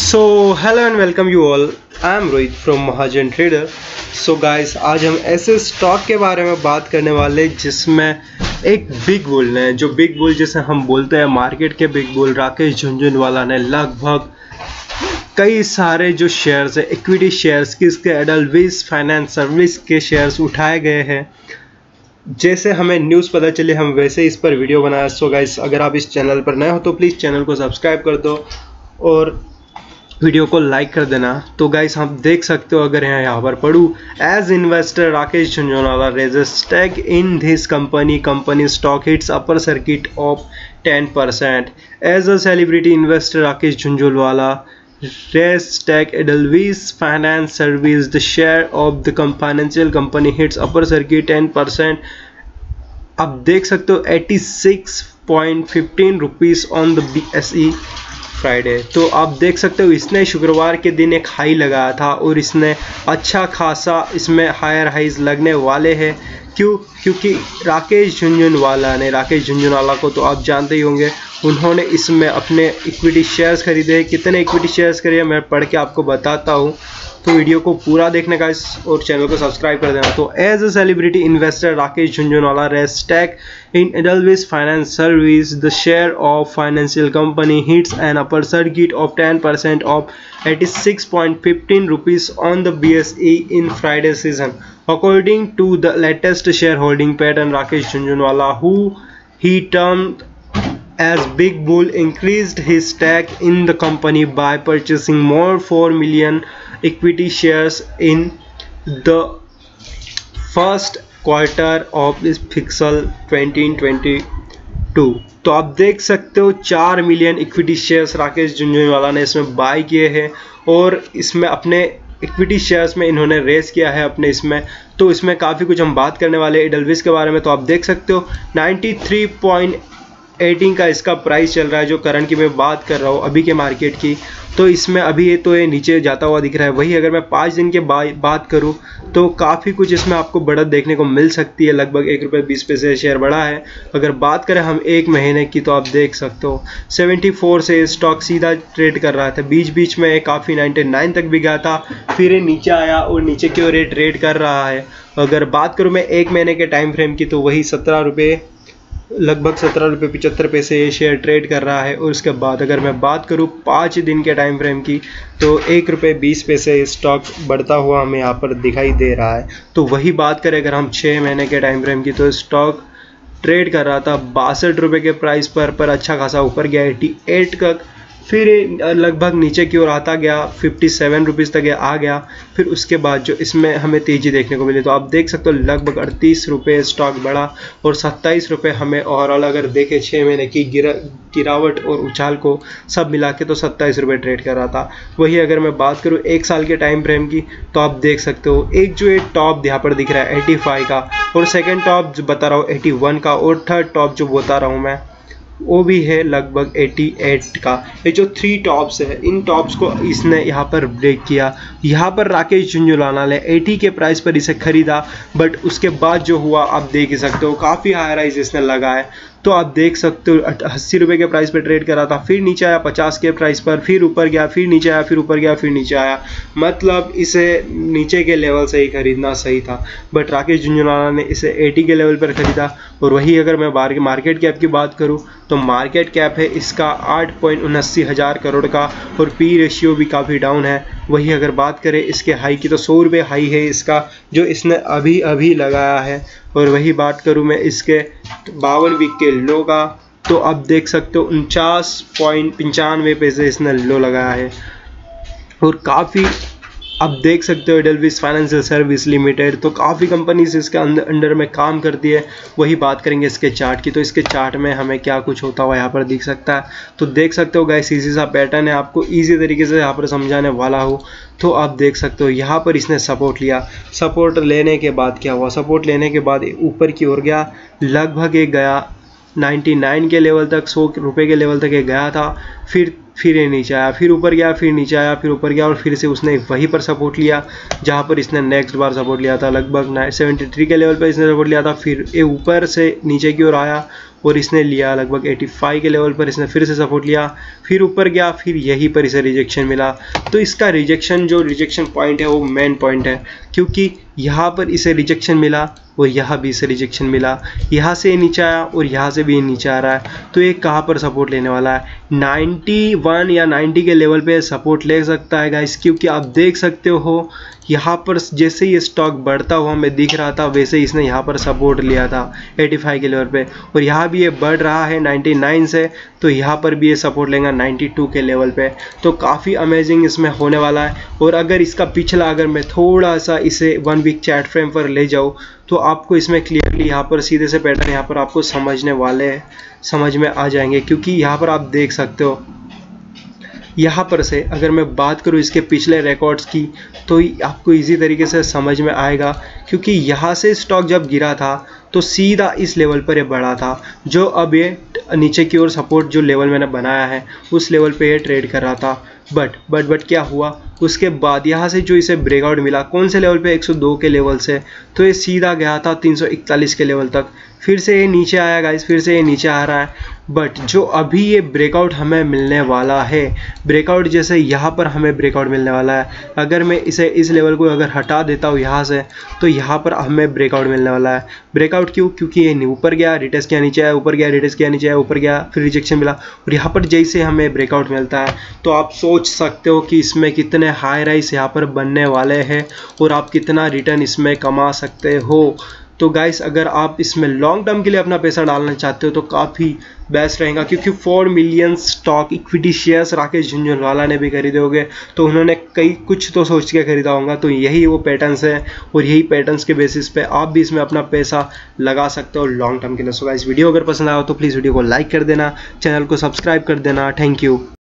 So hello and welcome you all I am Rohit from Mahajan trader so guys आज हम ऐसे stock के बारे में बात करने वाले जिसमें एक बिग बुल ने, जो बिग बुल जैसे हम बोलते हैं मार्केट के बिग बुल राकेश झुंझुनवाला ने लगभग कई सारे जो शेयर्स है इक्विटी शेयर्स किसके एडलविस फाइनेंस सर्विस के शेयर्स उठाए गए हैं। जैसे हमें न्यूज़ पता चले, हम वैसे इस पर वीडियो बनाया सो गाइस अगर आप इस चैनल पर नए हो तो प्लीज़ चैनल को सब्सक्राइब कर दो और वीडियो को लाइक कर देना। तो गाइस हम देख सकते हो अगर यहाँ यहाँ पर पढ़ू ace investor Rakesh Jhunjhunwala raises stake in this company company stock hits upper circuit of 10 percent as a celebrity investor Rakesh Jhunjhunwala raise tech edelweiss finance service, the share of the financial company hits upper circuit 10 percent. आप देख सकते हो 86.15 rupees on the B S E Friday तो आप देख सकते हो, इसने शुक्रवार के दिन एक हाई लगाया था और इसने अच्छा खासा इसमें हायर हाइज लगने वाले हैं। क्यों? क्योंकि राकेश झुंझुनवाला ने, राकेश झुंझुनवाला को तो आप जानते ही होंगे उन्होंने इसमें अपने इक्विटी शेयर्स खरीदे हैं। कितने इक्विटी शेयर्स खरीदे मैं पढ़ के आपको बताता हूँ। तो वीडियो को पूरा देखने का इस और चैनल को सब्सक्राइब कर देना। तो as a celebrity investor Rakesh Jhunjhunwala raises stake in Edelweiss finance service the share of financial company hits an upper circuit of 10 परसेंट ऑफ़ 86.15 rupees on the in Friday season according to the latest share holding pattern Rakesh Jhunjhunwala who he termed as Big Bull increased his stake in the company by purchasing more 4 million equity shares in the first quarter of this fiscal 2022 तो आप देख सकते हो, चार million equity shares Rakesh Jhunjhunwala ने इसमें bye किए हैं और इसमें अपने इक्विटी शेयर्स में इन्होंने रेस किया है अपने इसमें। तो इसमें काफ़ी कुछ हम बात करने वाले हैं एडलविस के बारे में। तो आप देख सकते हो 93.18 का इसका प्राइस चल रहा है, जो करंट की मैं बात कर रहा हूँ, अभी के मार्केट की। तो इसमें अभी ये तो ये नीचे जाता हुआ दिख रहा है। वही अगर मैं पाँच दिन के बात करूँ तो काफ़ी कुछ इसमें आपको बढ़त देखने को मिल सकती है। लगभग एक रुपये बीस पैसे शेयर बढ़ा है। अगर बात करें हम एक महीने की तो आप देख सकते हो। 74 से स्टॉक सीधा ट्रेड कर रहा था। बीच बीच में काफ़ी 99 तक भी गया था। फिर ये नीचे आया और नीचे की ओर ये ट्रेड कर रहा है। अगर बात करूँ मैं एक महीने के टाइम फ्रेम की तो वही सत्रह रुपये लगभग सत्रह रुपये पिचहत्तर पैसे ये शेयर ट्रेड कर रहा है। और उसके बाद अगर मैं बात करूँ पाँच दिन के टाइम फ्रेम की तो एक रुपये बीस पैसे स्टॉक बढ़ता हुआ हमें यहाँ पर दिखाई दे रहा है। तो वही बात करें, अगर हम छः महीने के टाइम फ्रेम की तो स्टॉक ट्रेड कर रहा था। बासठ रुपये के प्राइस पर पर अच्छा खासा ऊपर गया। एट्टी एट का फिर लगभग नीचे की ओर आता गया फिफ्टी सेवन रुपीज़ तक आ गया। फिर उसके बाद जो इसमें हमें तेज़ी देखने को मिली तो आप देख सकते हो लगभग अड़तीस रुपये स्टॉक बढ़ा और सत्ताईस रुपये हमें ओवरऑल अगर देखें छः महीने की गिरा, गिरावट और उछाल को सब मिला के तो सत्ताईस रुपये ट्रेड कर रहा था। वही अगर मैं बात करूँ एक साल के टाइम फ्रेम की तो आप देख सकते हो, एक जो एक टॉप यहाँ पर दिख रहा है एटी का और सेकेंड टॉप बता रहा हूँ एटी का और थर्ड टॉप जो बता रहा हूँ मैं वो भी है लगभग 88 का। ये जो थ्री टॉप्स है, इन टॉप्स को इसने यहाँ पर ब्रेक किया। यहाँ पर राकेश झुंझुलाना ने 80 के प्राइस पर इसे खरीदा बट उसके बाद जो हुआ, आप देख ही सकते हो, काफ़ी हाई राइज इसने लगा है तो आप देख सकते हो अस्सी रुपये के प्राइस पर ट्रेड करा था, फिर नीचे आया पचास के प्राइस पर, फिर ऊपर गया, फिर नीचे आया, फिर ऊपर गया, फिर नीचे आया। मतलब इसे नीचे के लेवल से ही खरीदना सही था। बट राकेश झुंझुनाना ने इसे एटी के लेवल पर खरीदा। और वही अगर मैं मार्केट कैप की बात करूँ तो मार्केट कैप है इसका आठ पॉइंट हज़ार करोड़ का, और पी रेशियो भी काफ़ी डाउन है। वही अगर बात करें इसके हाई की तो सौ रुपये हाई है इसका, जो इसने अभी अभी लगाया है। और वही बात करूँ मैं इसके बावन वीक के लो का तो अब देख सकते हो उनचास पॉइंट पंचानवे पैसे इसने लो लगाया है। और काफ़ी आप देख सकते हो एडलविस फाइनेंशियल सर्विस लिमिटेड तो काफ़ी कंपनीज़ इसके अंदर अंडर में काम करती है। वही बात करेंगे इसके चार्ट की तो इसके चार्ट में हमें क्या कुछ होता हुआ यहाँ पर दिख सकता है। तो देख सकते हो गैस इसी सा पैटर्न है। आपको ईजी तरीके से यहाँ पर समझाने वाला हो। तो आप देख सकते हो, यहाँ पर इसने सपोर्ट लिया। सपोर्ट लेने के बाद क्या हुआ? सपोर्ट लेने के बाद ऊपर की ओर गया। लगभग एक गया 99 के लेवल तक, सौ रुपये के लेवल तक ये गया था। फिर फिर ये नीचे आया, फिर ऊपर गया, फिर नीचे आया, फिर ऊपर गया और फिर से उसने वहीं पर सपोर्ट लिया, जहाँ पर इसने नेक्स्ट बार सपोर्ट लिया था लगभग सेवेंटी थ्री के लेवल पर इसने सपोर्ट लिया था, फिर ये ऊपर से नीचे की ओर आया और इसने लिया लगभग 85 के लेवल पर इसने फिर से सपोर्ट लिया, फिर ऊपर गया, फिर यहीं पर इसे रिजेक्शन मिला। तो इसका रिजेक्शन जो रिजेक्शन पॉइंट है, वो मेन पॉइंट है, क्योंकि यहाँ पर इसे रिजेक्शन मिला और यहाँ भी इसे रिजेक्शन मिला। यहाँ से नीचे आया और यहाँ से भी नीचे आ रहा है। तो ये कहाँ पर सपोर्ट लेने वाला है? 91 या 90 के लेवल पे सपोर्ट ले सकता है गाइस क्योंकि आप देख सकते हो, यहाँ पर जैसे ये स्टॉक बढ़ता हुआ हमें दिख रहा था, वैसे इसने यहाँ पर सपोर्ट लिया था 85 के लेवल पे। और यहाँ भी ये बढ़ रहा है 99 से तो यहाँ पर भी ये सपोर्ट लेगा 92 के लेवल पे। तो काफ़ी अमेजिंग इसमें होने वाला है। और अगर इसका पिछला अगर मैं थोड़ा सा इसे वन वीक चैट फ्रेम पर ले जाऊँ तो आपको इसमें क्लियरली यहाँ पर सीधे से पैटर्न यहाँ पर आपको समझने वाले हैं समझ में आ जाएँगे, क्योंकि यहाँ पर आप देख सकते हो। यहाँ पर से अगर मैं बात करूँ इसके पिछले रिकॉर्ड्स की तो आपको इजी तरीके से समझ में आएगा। क्योंकि यहाँ से स्टॉक जब गिरा था तो सीधा इस लेवल पर ये बढ़ा था। जो अब ये नीचे की ओर सपोर्ट जो लेवल मैंने बनाया है, उस लेवल पे ये ट्रेड कर रहा था। बट बट बट क्या हुआ? उसके बाद यहाँ से जो इसे ब्रेकआउट मिला, कौन से लेवल पे? 102 के लेवल से। तो ये सीधा गया था 341 के लेवल तक। फिर से ये नीचे आया गाइस फिर से ये नीचे आ रहा है। बट जो अभी ये ब्रेकआउट हमें मिलने वाला है ब्रेकआउट जैसे यहाँ पर हमें ब्रेकआउट मिलने वाला है। अगर मैं इसे इस लेवल को अगर हटा देता हूँ यहाँ से तो यहाँ पर हमें ब्रेकआउट मिलने वाला है। ब्रेकआउट क्यों? क्योंकि ये ऊपर गया रिटेस्ट किया, नीचे आया, ऊपर गया रिटेस्ट किया, नीचे आया, ऊपर गया, फिर रिजेक्शन मिला। और यहाँ पर जैसे हमें ब्रेकआउट मिलता है तो आप सोच सकते हो कि इसमें कितने हाई राइस यहाँ पर बनने वाले हैं, और आप कितना रिटर्न इसमें कमा सकते हो। तो गाइस अगर आप इसमें लॉन्ग टर्म के लिए अपना पैसा डालना चाहते हो तो काफ़ी बेस्ट रहेगा, क्योंकि four million stock equity shares Rakesh Jhunjhunwala ने भी खरीदे होंगे। तो उन्होंने कई कुछ तो सोच के खरीदा होगा तो यही वो पैटर्न्स है और यही पैटर्न्स के बेसिस पे आप भी इसमें अपना पैसा लगा सकते हो लॉन्ग टर्म के लिए। सो गाइस वीडियो अगर पसंद आया हो तो प्लीज़ वीडियो को लाइक कर देना चैनल को सब्सक्राइब कर देना। Thank you